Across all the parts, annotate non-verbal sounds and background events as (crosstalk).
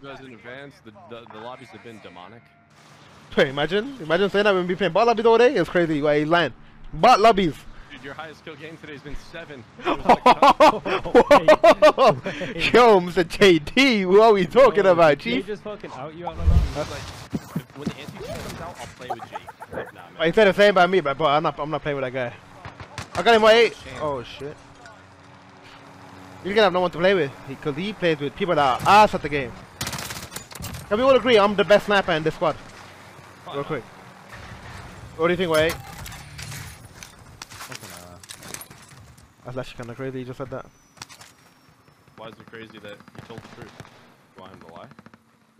apologize in advance. The, the the lobbies have been demonic. Wait, imagine, imagine saying that when we playing bot lobbies all day. It's crazy. Why he's lying? Bot lobbies. Dude, your highest kill game today has been seven. It was like tough. Yo, Mr. JD, what are we talking Yo, about, did Jay Chief? just fucking out you out my mouth? I was like, when the anti cheat comes out, I'll play with Jake. Like, nah, Well, man. he said the same about me, but, but I'm not. I'm not playing with that guy. I got him by eight. Oh shit. You're gonna have no one to play with because he plays with people that are ass at the game. Can we all agree I'm the best sniper in this squad? Real quick. What do you think, Wade? Fucking, uh, That's actually kind of crazy. You just said that. Why is it crazy that you told the truth? Do I am the lie?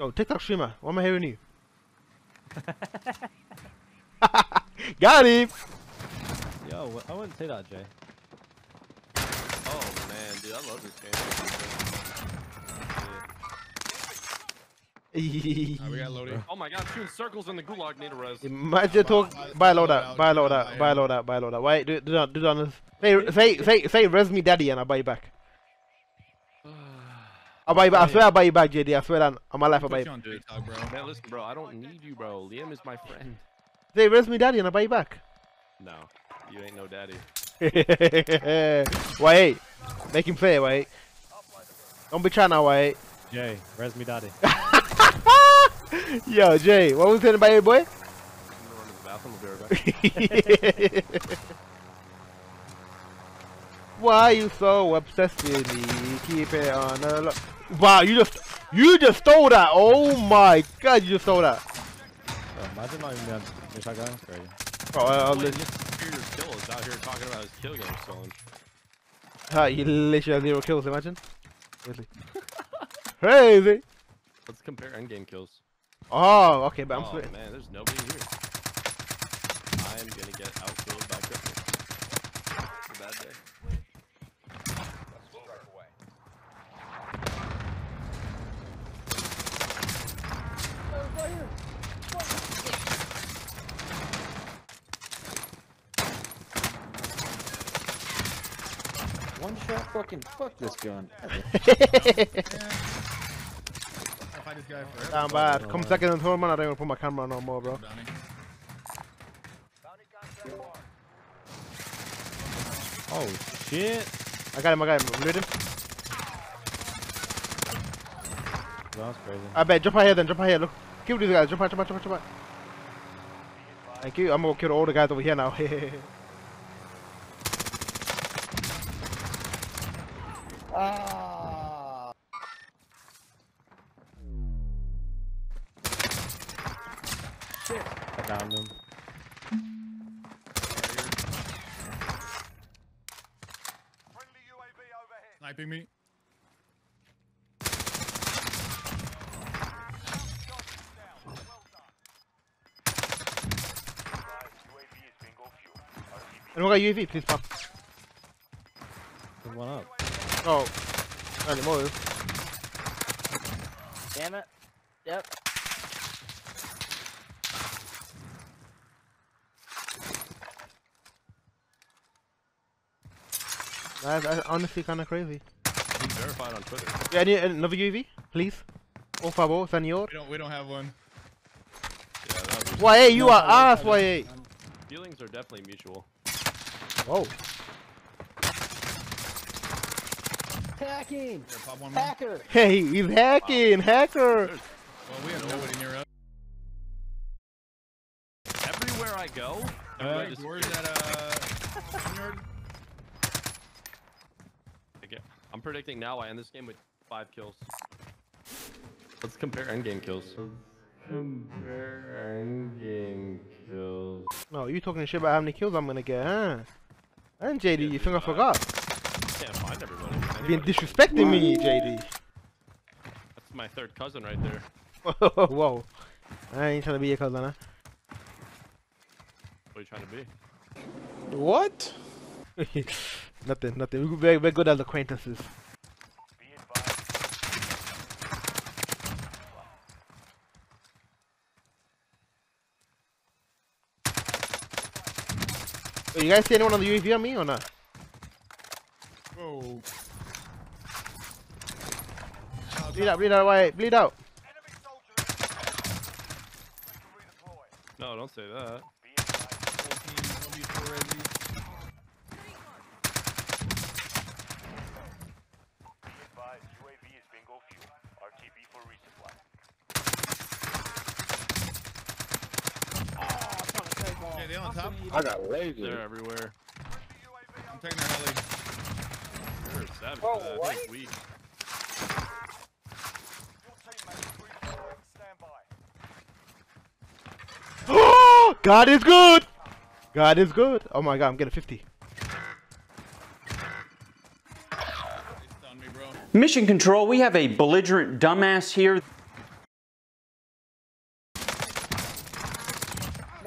Yo, TikTok streamer. Why am I hearing you? (laughs) (laughs) got him. Yo, wh- I wouldn't say that, Jay. Oh man, dude, I love this game. Alright, we got loading. Oh my god, shooting circles in the gulag need a res. Imagine talk. Buy load out. Buy load out. Buy load out. Buy load out. Wait, do do that. Do that. on this. Say say say say res me daddy and I'll buy you back. I'll buy you back. I swear I'll buy you back, JD. I swear that on my life I'll buy Put you. you on TikTok, bro. Man, listen, bro, I don't need you, bro. Liam is my friend. Say res me daddy and I'll buy you back. No, you ain't no daddy. (laughs) wait, make him say it. Wait, don't be trying to wait. Jay, where's me daddy? (laughs) (laughs) Yo, Jay, what was it about your boy? I'm gonna run to the bathroom. I'll be right. Why you so obsessed with me? Keep it on the low. Wow, you just you just stole that. Oh my god, you just stole that. Yo, imagine not even being able to finish. That's crazy. Oh, I'll Only listen. Mr. Superior Kill is out here talking about his kill game stolen. Ah, you literally have zero kills. Imagine. Crazy. (laughs) Crazy. Let's compare endgame kills. Oh, okay, but I'm oh splitting. man, there's nobody here. I am gonna get outkilled by Christmas. It's a bad day. One shot, fucking fuck this gun. (laughs) (laughs) I'll this guy forever. Down bad. Come second and third, man. I don't even put my camera on no more, bro. Oh shit! I got him. I got him. Read him. That's crazy. I bet. Jump out here then. Jump out here. Look. Kill these guys. Jump out. Jump out. Jump out. Jump out. Thank you. I'm gonna kill all the guys over here now. (laughs) Ah. I downed him. Sniping me. Anyone got UAV? Please pop. There's one up. Oh. Not anymore. Damn it. Yep. That's, that's honestly kind of crazy. He's verified on Twitter. Yeah, any, another UAV, please. Por favor, senor. We don't. We don't have one. Yeah, that was, Why, you No, are no, no, ass, no, why, feelings are definitely mutual. Whoa. Hacking. Here, pop. Hacker. Hey, he's hacking, hacker. Well, we have nobody near us. Everywhere I go, Uh, Where's that? Uh, vineyard? Okay, I'm predicting now I end this game with five kills. Let's compare endgame kills. Compare endgame kills. No, you talking shit about how many kills I'm gonna get, huh? And JD, you think I forgot? Can't find everybody. Being Anybody. disrespecting me, JD. That's my third cousin right there. (laughs) Whoa. I ain't trying to be your cousin, huh? What are you trying to be? What? (laughs) Nothing, nothing. We're, we're good as acquaintances. Wait, you guys see anyone on the UAV on me or not? Bleed out, bleed out, white, bleed out. No, don't say that. I got lazy. They're everywhere. I'm taking their heli. They're savage Oh, for that. what? Weak. Your teammates (gasps) redeploying. Stand by. God is good. God is good. Oh my god, I'm getting 50. Me. Mission Control, we have a belligerent dumbass here.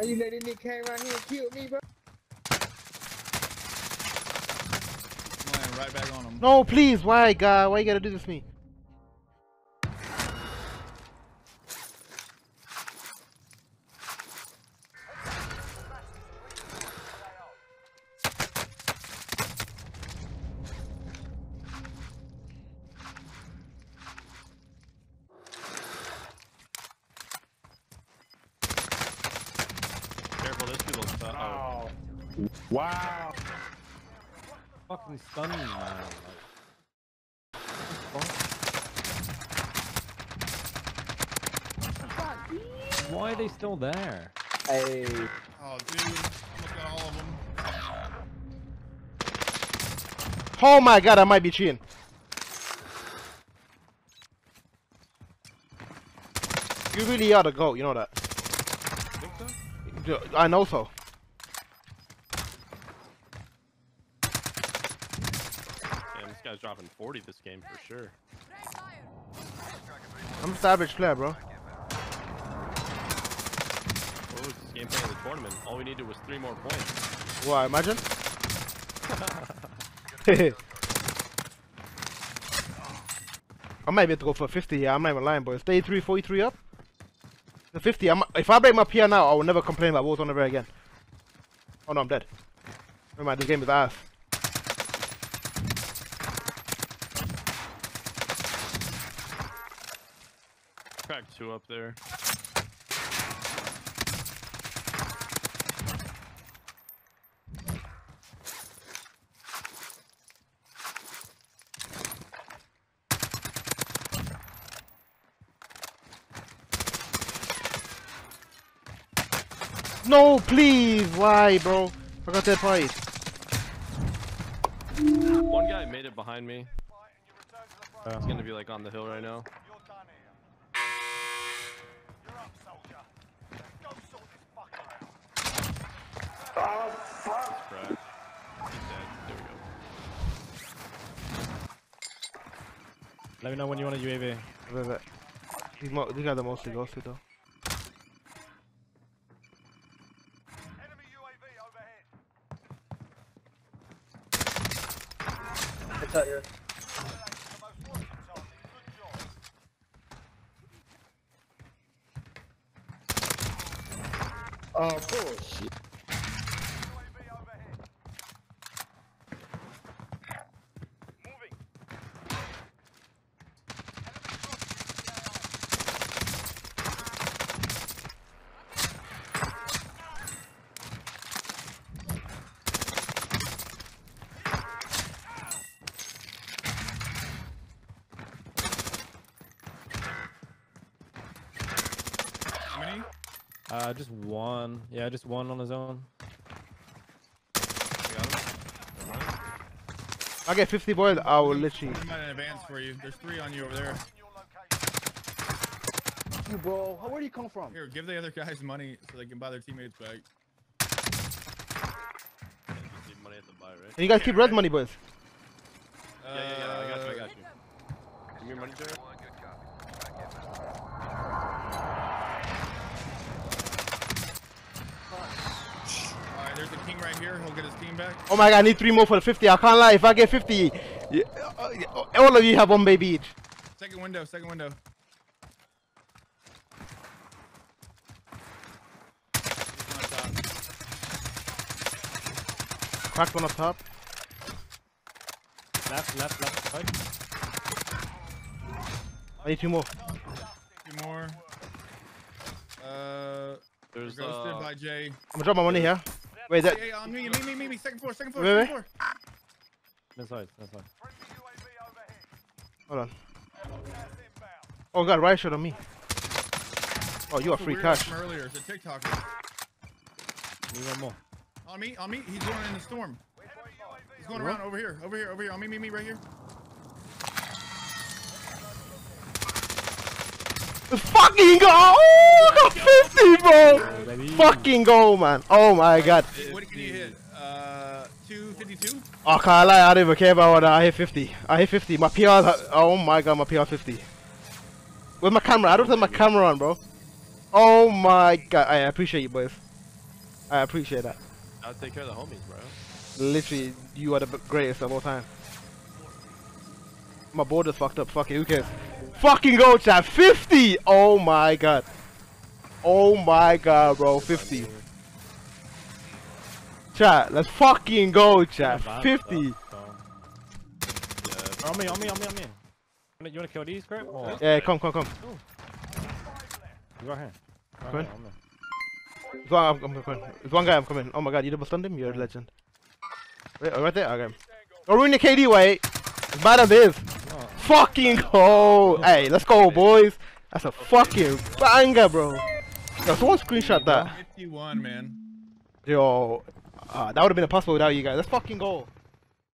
Now you letting me came around here and killed me, bro? Right back on them. No, please. Why, God? Why you gotta do this to me? Careful, there's people. Uh, oh. Wow. Fucking stunning, man. Like, why are they still there? Hey. Oh, dude. Almost got all of them. Oh my god, I might be cheating. You really ought to go, you know that. Think so? I know so. Damn, this guy's dropping 40 this game for sure. I'm just an average player, bro. What was this game plan of the tournament? All we needed was three more points. Why, imagine? (laughs) I might be able to go for 50 here. I'm not even lying, boys. 33, 43 up. The 50. I'm, if I break my PR now, I will never complain about Warzone ever again. Oh no, I'm dead. Never mind, this game is ass. Two up there. No, please. Why, bro? I got that fight. One guy made it behind me. Uh, He's gonna be like on the hill right now. You're done here. You're up, soldier. Go sort this fucker out. He's cracked. He's dead. There we go. Let me know when you want a UAV. Wait, wait. These, mo these guys are mostly ghosted, though. Enemy UAV overhead. It's out here. The most wanted target. Good job. Oh, bullshit. Uh, just one. Yeah, just one on his own. I got him. Never mind. I get 50 boys, I will literally. I'm in advance for you. There's three on you over there. In. You, bro. Where do you come from? Here, give the other guys money so they can buy their teammates back. Yeah, just need money at the buy, right? And you guys keep red money, boys. Yeah, yeah, yeah. I got you. I Uh, got you. Give me your money, Jared. Alright, there's a king right here. He'll get his team back. Oh my god, I need three more for the 50. I can't lie. If I get 50, yeah, uh, all of you have one baby each. Second window, second window. He's on top. Cracked one up top. Left, left, left. Right. I need two more. Two more. Uh, There's Ghosted uh, by Jay. I'm gonna drop my money here. Wait, that. Hey, on me, me, me, me, me. Second floor, second floor, Wait, second wait. floor. Inside, inside. Hold on. Oh god, right shot on me. Oh, you are free cash. earlier. It's a TikTok. Need one more. On me, on me. He's going in the storm. He's going around over here, over here, over here. On me, me, me, right here. Fucking go! Oh, I got 50, bro! Fucking go, man. Oh my god. What can you hit? Uh, 252? Oh, can't lie, I don't even care about that. I hit 50. I hit 50. My PR, oh my god, my PR 50. With my camera, I don't have my camera on, bro. Oh my god, I appreciate you, boys. I appreciate that. I'll take care of the homies, bro. Literally, you are the greatest of all time. My board is fucked up. Fuck it, who cares? Fucking go, chat. 50! Oh my god. Oh my god, bro. 50. Chat, let's fucking go, chat. 50. stuff. On me, on me, on me, on me. You wanna- kill these, Crip? Or Yeah, come, come, come. you got here? Right here, in. There's one, I'm, I'm coming. There's one guy, I'm coming. Oh my god, you double stunned him? You're a legend. Wait, oh, right there? Okay. Don't ruin your KD, wait. As bad as it is. Fucking go! Hey, let's go, boys. That's a fucking banger, bro. Yo, someone screenshot that. 51, man. Yo, uh, that would have been impossible without you guys. Let's fucking go.